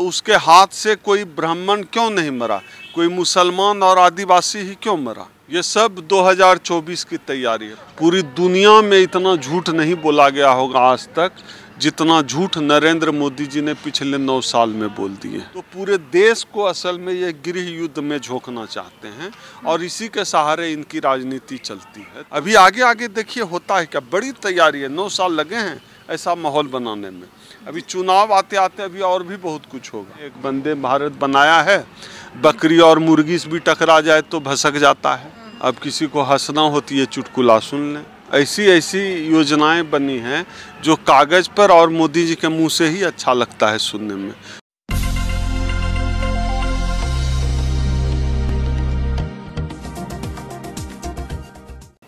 तो उसके हाथ से कोई ब्राह्मण क्यों नहीं मरा? कोई मुसलमान और आदिवासी ही क्यों मरा? ये सब 2024 की तैयारी है। पूरी दुनिया में इतना झूठ नहीं बोला गया होगा आज तक, जितना झूठ नरेंद्र मोदी जी ने पिछले नौ साल में बोल दिए। तो पूरे देश को असल में ये गृह युद्ध में झोंकना चाहते हैं और इसी के सहारे इनकी राजनीति चलती है। अभी आगे आगे देखिए, होता है क्या? बड़ी तैयारी है। नौ साल लगे हैं। ऐसा माहौल बनाने में। अभी चुनाव आते आते अभी और भी बहुत कुछ होगा। एक बंदे भारत बनाया है, बकरी और मुर्गी से भी टकरा जाए तो भसक जाता है। अब किसी को हंसना होती है चुटकुला सुन लें ऐसी ऐसी योजनाएँ बनी हैं जो कागज़ पर और मोदी जी के मुँह से ही अच्छा लगता है सुनने में।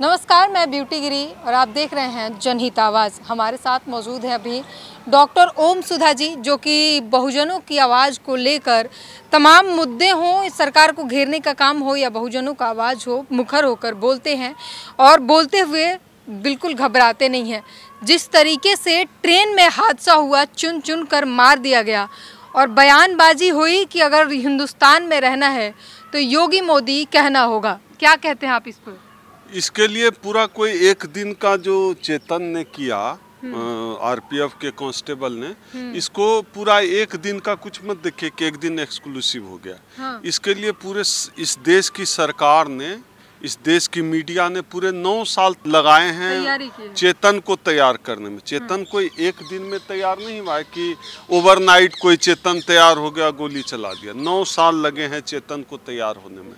नमस्कार, मैं ब्यूटी गिरी और आप देख रहे हैं जनहित आवाज़। हमारे साथ मौजूद है अभी डॉक्टर ओम सुधा जी, जो कि बहुजनों की आवाज़ को लेकर तमाम मुद्दे हों सरकार को घेरने का काम हो या बहुजनों का आवाज़ हो, मुखर होकर बोलते हैं और बोलते हुए बिल्कुल घबराते नहीं हैं। जिस तरीके से ट्रेन में हादसा हुआ, चुन चुन कर मार दिया गया और बयानबाजी हुई कि अगर हिंदुस्तान में रहना है तो योगी मोदी कहना होगा। क्या कहते हैं आप इस पर? इसके लिए पूरा कोई एक दिन का जो चेतन ने किया आरपीएफ के कांस्टेबल ने इसको पूरा एक दिन का कुछ मत देखिए कि एक दिन एक्सक्लूसिव हो गया। हाँ। इसके लिए पूरे इस देश की सरकार ने इस देश की मीडिया ने पूरे नौ साल लगाए हैं है। चेतन को तैयार करने में। चेतन कोई एक दिन में तैयार नहीं हुआ है कि ओवरनाइट कोई चेतन तैयार हो गया गोली चला दिया। नौ साल लगे हैं चेतन को तैयार होने में।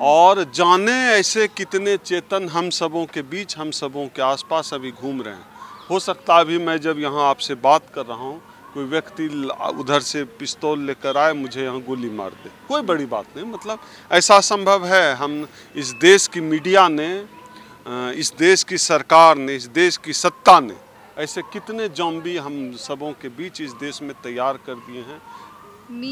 और जाने ऐसे कितने चेतन हम सबों के बीच हम सबों के आसपास अभी घूम रहे हैं। हो सकता है अभी मैं जब यहाँ आपसे बात कर रहा हूँ कोई व्यक्ति उधर से पिस्तौल लेकर आए मुझे यहाँ गोली मार दे। कोई बड़ी बात नहीं मतलब ऐसा संभव है। हम इस देश की मीडिया ने इस देश की सरकार ने इस देश की सत्ता ने ऐसे कितने जॉम्बी हम सबों के बीच इस देश में तैयार कर दिए हैं।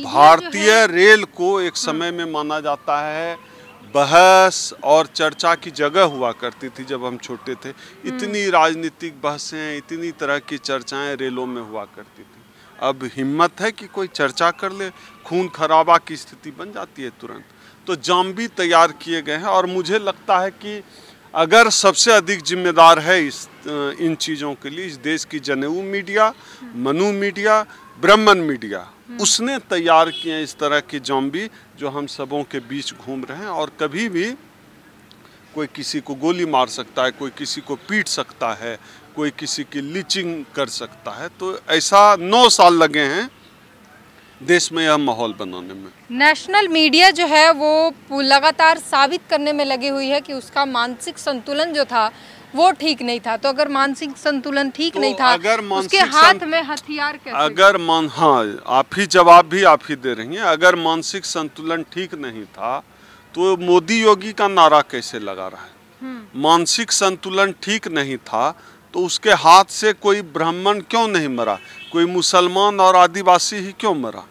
भारतीय है- रेल को एक समय में माना जाता है बहस और चर्चा की जगह हुआ करती थी जब हम छोटे थे। इतनी राजनीतिक बहसें इतनी तरह की चर्चाएँ रेलों में हुआ करती थी। अब हिम्मत है कि कोई चर्चा कर ले खून खराबा की स्थिति बन जाती है तुरंत। तो जाम्बी तैयार किए गए हैं और मुझे लगता है कि अगर सबसे अधिक जिम्मेदार है इस इन चीज़ों के लिए इस देश की जनेऊ मीडिया मनु मीडिया ब्राह्मण मीडिया उसने तैयार किए इस तरह की जॉम्बी। जो हम सबों के बीच घूम रहे हैं और कभी भी कोई किसी को गोली मार सकता है, कोई किसी को पीट सकता है, कोई किसी की लीचिंग कर सकता है तो ऐसा नौ साल लगे हैं देश में यह माहौल बनाने में। नेशनल मीडिया जो है वो लगातार साबित करने में लगी हुई है कि उसका मानसिक संतुलन जो था वो ठीक नहीं था। तो अगर मानसिक संतुलन ठीक तो नहीं था अगर उसके हाथ में हथियार कैसे? अगर मान हाँ आप ही जवाब भी आप ही दे रही हैं। अगर मानसिक संतुलन ठीक नहीं था तो मोदी योगी का नारा कैसे लगा रहा है? हम्म, मानसिक संतुलन ठीक नहीं था तो उसके हाथ से कोई ब्राह्मण क्यों नहीं मरा? कोई मुसलमान और आदिवासी ही क्यों मरा?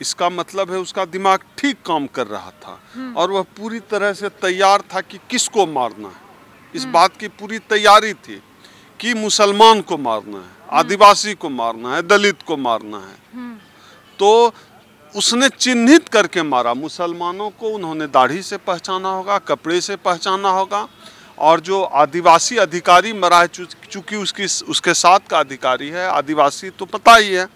इसका मतलब है उसका दिमाग ठीक काम कर रहा था और वह पूरी तरह से तैयार था कि किसको मारना है। इस बात की पूरी तैयारी थी कि मुसलमान को मारना है आदिवासी को मारना है दलित को मारना है। हम्म, तो उसने चिन्हित करके मारा। मुसलमानों को उन्होंने दाढ़ी से पहचाना होगा कपड़े से पहचाना होगा और जो आदिवासी अधिकारी मरा है चूँकि उसकी उसके साथ का अधिकारी है आदिवासी तो पता ही है।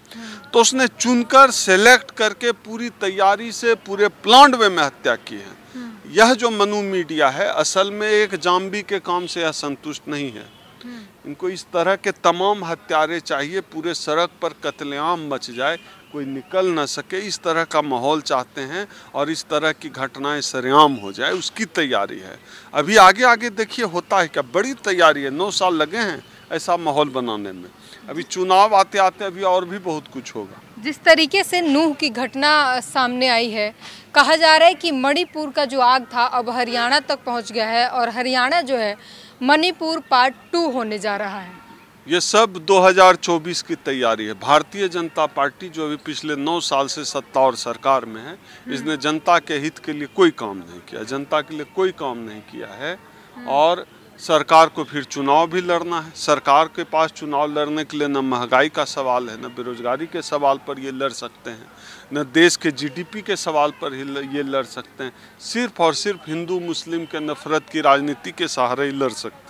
तो उसने चुनकर सेलेक्ट करके पूरी तैयारी से पूरे प्लांट वे में हत्या की है। यह जो मनु मीडिया है असल में एक जाम्बी के काम से यह संतुष्ट नहीं है। इनको इस तरह के तमाम हत्यारे चाहिए पूरे सड़क पर कत्लेआम मच जाए कोई निकल न सके इस तरह का माहौल चाहते हैं और इस तरह की घटनाएँ सरेआम हो जाए उसकी तैयारी है। अभी आगे आगे देखिए होता है क्या? बड़ी तैयारी है नौ साल लगे हैं ऐसा माहौल बनाने में। अभी चुनाव आते आते अभी और भी बहुत कुछ होगा। जिस तरीके से नूह की घटना सामने आई है कहा जा रहा है कि मणिपुर का जो आग था अब हरियाणा तक पहुँच गया है और हरियाणा जो है मणिपुर पार्ट टू होने जा रहा है। ये सब 2024 की तैयारी है। भारतीय जनता पार्टी जो अभी पिछले नौ साल से सत्ता और सरकार में है इसने जनता के हित के लिए कोई काम नहीं किया। जनता के लिए कोई काम नहीं किया है और सरकार को फिर चुनाव भी लड़ना है। सरकार के पास चुनाव लड़ने के लिए न महँगाई का सवाल है, न बेरोजगारी के सवाल पर ये लड़ सकते हैं, न देश के जीडीपी के सवाल पर ही ये लड़ सकते हैं। सिर्फ़ और सिर्फ़ हिंदू, मुस्लिम के नफरत की राजनीति के सहारे ही लड़ सकते हैं।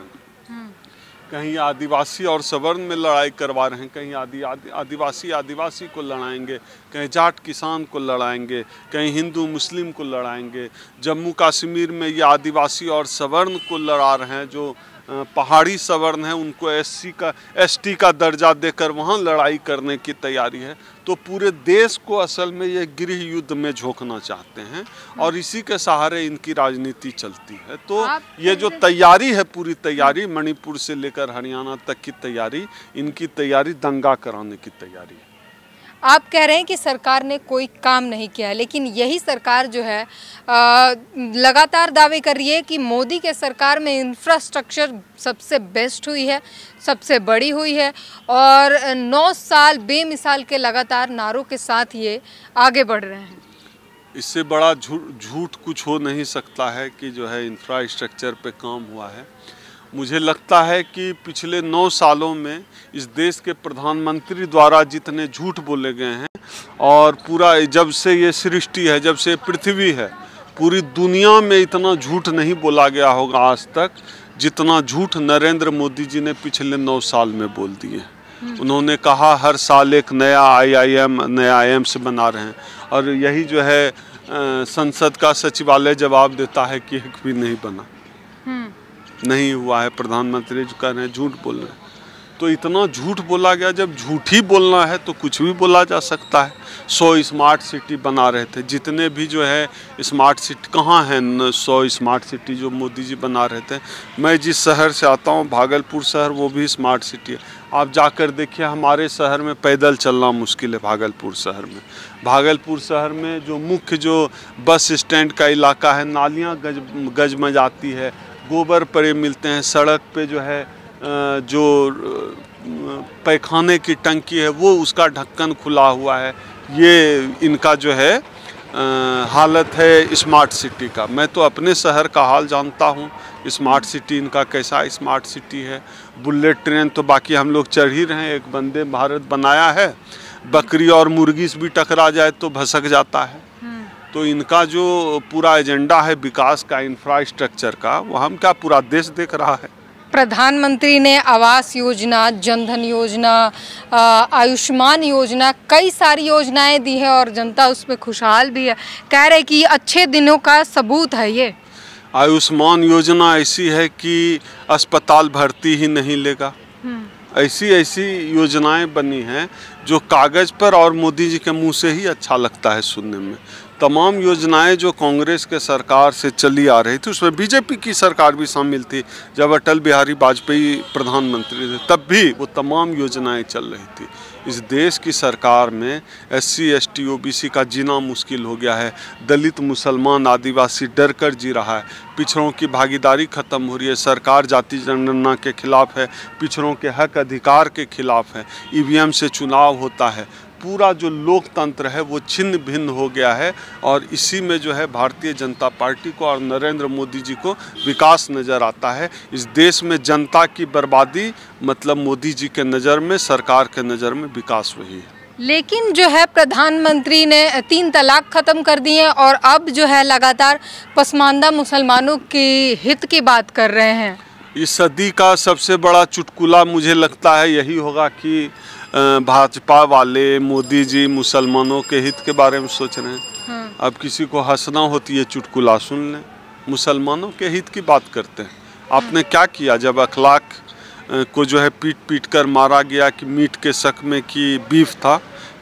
कहीं आदिवासी और सवर्ण में लड़ाई करवा रहे हैं कहीं आदि, आदि आदिवासी आदिवासी को लड़ाएँगे कहीं जाट किसान को लड़ाएँगे कहीं हिंदू मुस्लिम को लड़ाएँगे। जम्मू कश्मीर में ये आदिवासी और सवर्ण को लड़ा रहे हैं जो पहाड़ी सवर्ण है उनको एससी का एसटी का दर्जा देकर वहाँ लड़ाई करने की तैयारी है। तो पूरे देश को असल में ये गृह युद्ध में झोंकना चाहते हैं और इसी के सहारे इनकी राजनीति चलती है। तो ये जो तैयारी है पूरी तैयारी मणिपुर से लेकर हरियाणा तक की तैयारी इनकी तैयारी दंगा कराने की तैयारी है। आप कह रहे हैं कि सरकार ने कोई काम नहीं किया है लेकिन यही सरकार जो है लगातार दावे कर रही है कि मोदी के सरकार में इंफ्रास्ट्रक्चर सबसे बेस्ट हुई है, सबसे बड़ी हुई है, और नौ साल बेमिसाल के लगातार नारों के साथ ये आगे बढ़ रहे हैं। इससे बड़ा झूठ कुछ हो नहीं सकता है कि जो है इंफ्रास्ट्रक्चर पे काम हुआ है। मुझे लगता है कि पिछले नौ सालों में इस देश के प्रधानमंत्री द्वारा जितने झूठ बोले गए हैं और पूरा जब से ये सृष्टि है, जब से पृथ्वी है, पूरी दुनिया में इतना झूठ नहीं बोला गया होगा आज तक जितना झूठ नरेंद्र मोदी जी ने पिछले नौ साल में बोल दिए उन्होंने कहा, हर साल एक नया आईआईएम नया एम्स बना रहे हैं। और यही जो है संसद का सचिवालय जवाब देता है कि एक भी नहीं बना। नहीं हुआ है, प्रधानमंत्री जो कह रहे हैं, झूठ बोल रहे हैं। तो इतना झूठ बोला गया, जब झूठ ही बोलना है तो कुछ भी बोला जा सकता है। सौ स्मार्ट सिटी बना रहे थे, जितने भी जो है स्मार्ट सिटी, कहाँ हैं सौ स्मार्ट सिटी जो मोदी जी बना रहे थे। मैं जिस शहर से आता हूँ, भागलपुर शहर, वो भी स्मार्ट सिटी है। आप जाकर देखिए, हमारे शहर में पैदल चलना मुश्किल है, भागलपुर शहर में। भागलपुर शहर में जो मुख्य जो बस स्टैंड का इलाका है, नालियाँ गज गज में जाती है गोबर पड़े मिलते हैं, सड़क पे जो है जो पैखाने की टंकी है, वो उसका ढक्कन खुला हुआ है। ये इनका जो है हालत है स्मार्ट सिटी का। मैं तो अपने शहर का हाल जानता हूँ, स्मार्ट सिटी इनका कैसा स्मार्ट सिटी है। बुलेट ट्रेन तो बाकी हम लोग चढ़ ही रहे हैं, एक बंदे भारत बनाया है, बकरी और मुर्गी भी टकरा जाए तो भसक जाता है। तो इनका जो पूरा एजेंडा है विकास का इंफ्रास्ट्रक्चर का वो हम क्या पूरा देश देख रहा है? प्रधानमंत्री ने आवास योजना जनधन योजना आयुष्मान योजना कई सारी योजनाएँ दी है और जनता उसमें खुशहाल भी है। कह रहे कि अच्छे दिनों का सबूत है ये। आयुष्मान योजना ऐसी है कि अस्पताल भर्ती ही नहीं लेगा। हम्म। ऐसी ऐसी योजनाएँ बनी हैं जो कागज़ पर और मोदी जी के मुँह से ही अच्छा लगता है सुनने में। तमाम योजनाएँ जो कांग्रेस के सरकार से चली आ रही थी, उसमें बीजेपी की सरकार भी शामिल थी, जब अटल बिहारी वाजपेयी प्रधानमंत्री थे, तब भी वो तमाम योजनाएँ चल रही थी। इस देश की सरकार में S C S T O B C का जीना मुश्किल हो गया है। दलित, मुसलमान, आदिवासी डर कर जी रहा है। पिछड़ों की भागीदारी खत्म हो रही है। सरकार जाति जनगणना के खिलाफ है। पिछड़ों के हक अधिकार के खिलाफ है। ईवीएम से चुनाव होता है। पूरा जो लोकतंत्र है वो छिन्न भिन्न हो गया है और इसी में जो है भारतीय जनता पार्टी को और नरेंद्र मोदी जी को विकास नज़र आता है। इस देश में जनता की बर्बादी मतलब मोदी जी के नज़र में सरकार के नज़र में विकास वही है। लेकिन जो है प्रधानमंत्री ने तीन तलाक ख़त्म कर दिए और अब जो है लगातार पसमानदा मुसलमानों की हित की बात कर रहे हैं। इस सदी का सबसे बड़ा चुटकुला मुझे लगता है यही होगा कि भाजपा वाले मोदी जी मुसलमानों के हित के बारे में सोच रहे हैं। हाँ। अब किसी को हंसना होती है चुटकुला सुन लें। मुसलमानों के हित की बात करते हैं। आपने हाँ। क्या किया जब अखलाक को जो है पीट पीट कर मारा गया कि मीट के शक में कि बीफ था?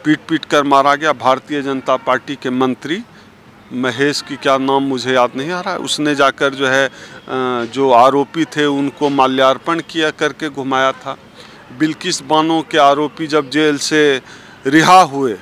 पीट पीट कर मारा गया भारतीय जनता पार्टी के मंत्री। महेश की क्या नाम मुझे याद नहीं आ रहा। उसने जाकर जो है जो आरोपी थे उनको माल्यार्पण किया करके घुमाया था। बिल्किस बानो के आरोपी जब जेल से रिहा हुए,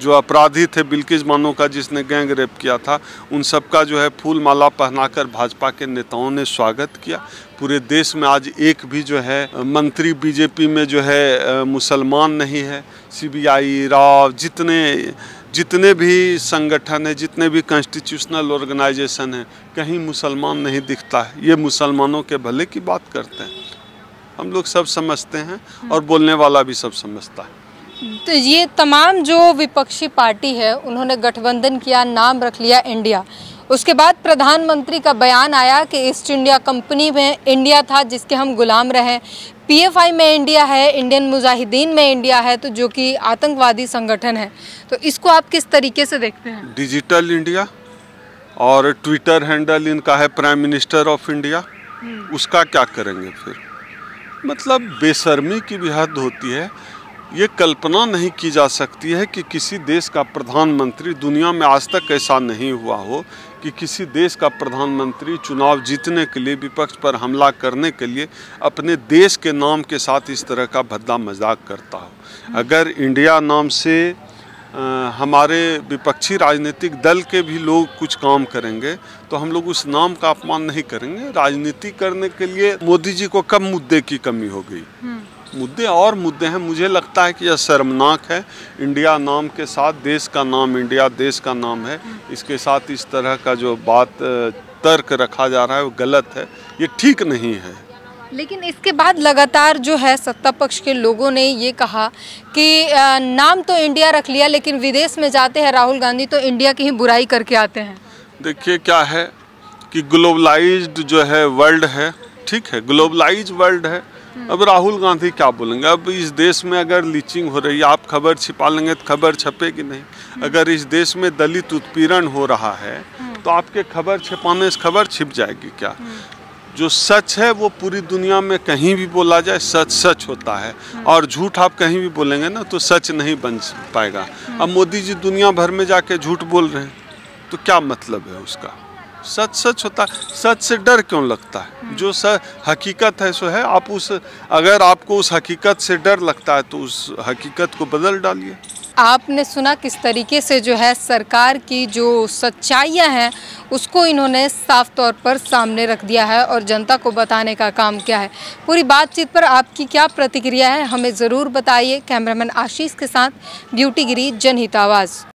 जो अपराधी थे बिल्किस बानो का जिसने गैंग रेप किया था, उन सब का जो है फूल माला पहनाकर भाजपा के नेताओं ने स्वागत किया। पूरे देश में आज एक भी जो है, मंत्री बीजेपी में जो है मुसलमान नहीं है। सीबीआई, राव, जितने जितने भी संगठन है, जितने भी कॉन्स्टिट्यूशनल ऑर्गेनाइजेशन है, कहीं मुसलमान नहीं दिखता है। ये मुसलमानों के भले की बात करते हैं। हम लोग सब समझते हैं और बोलने वाला भी सब समझता है। तो ये तमाम जो विपक्षी पार्टी है उन्होंने गठबंधन किया नाम रख लिया इंडिया। उसके बाद प्रधानमंत्री का बयान आया कि ईस्ट इंडिया कंपनी में इंडिया था जिसके हम गुलाम रहे। पीएफआई में इंडिया है इंडियन मुजाहिदीन में इंडिया है तो जो कि आतंकवादी संगठन है। तो इसको आप किस तरीके से देखते हैं? डिजिटल इंडिया और ट्विटर हैंडल इनका है प्राइम मिनिस्टर ऑफ़ इंडिया। उसका क्या करेंगे फिर? मतलब बेशर्मी की भी हद होती है। ये कल्पना नहीं की जा सकती है कि किसी देश का प्रधानमंत्री दुनिया में आज तक ऐसा नहीं हुआ हो कि किसी देश का प्रधानमंत्री चुनाव जीतने के लिए, विपक्ष पर हमला करने के लिए अपने देश के नाम के साथ इस तरह का भद्दा मज़ाक करता हो। अगर इंडिया नाम से हमारे विपक्षी राजनीतिक दल के भी लोग कुछ काम करेंगे तो हम लोग उस नाम का अपमान नहीं करेंगे। राजनीति करने के लिए मोदी जी को कब मुद्दे की कमी हो गई। मुद्दे और मुद्दे हैं। मुझे लगता है कि यह शर्मनाक है। इंडिया नाम के साथ देश का नाम इंडिया देश का नाम है। इसके साथ इस तरह का जो बात तर्क रखा जा रहा है वो गलत है। ये ठीक नहीं है। लेकिन इसके बाद लगातार जो है सत्ता पक्ष के लोगों ने ये कहा कि नाम तो इंडिया रख लिया लेकिन विदेश में जाते हैं राहुल गांधी तो इंडिया की ही बुराई करके आते हैं। देखिए क्या है कि ग्लोबलाइज्ड जो है वर्ल्ड है ठीक है ग्लोबलाइज वर्ल्ड है। अब राहुल गांधी क्या बोलेंगे? अब इस देश में अगर लीचिंग हो रही है आप खबर छिपा लेंगे तो खबर छपेगी नहीं? अगर इस देश में दलित उत्पीड़न हो रहा है तो आपके खबर छिपाने से खबर छिप जाएगी क्या? जो सच है वो पूरी दुनिया में कहीं भी बोला जाए सच सच होता है। और झूठ आप कहीं भी बोलेंगे ना तो सच नहीं बन पाएगा। अब मोदी जी दुनिया भर में जाके झूठ बोल रहे हैं तो क्या मतलब है उसका? सच सच होता है सच से डर क्यों लगता है? जो सच हकीकत है सो है। आप उस अगर आपको उस हकीकत से डर लगता है तो उस हकीकत को बदल डालिए। आपने सुना किस तरीके से जो है सरकार की जो सच्चाइयाँ हैं, उसको इन्होंने साफ़ तौर पर सामने रख दिया है और जनता को बताने का काम किया है। पूरी बातचीत पर आपकी क्या प्रतिक्रिया है, हमें ज़रूर बताइए। कैमरामैन आशीष के साथ ब्यूटी गिरी जनहित आवाज़।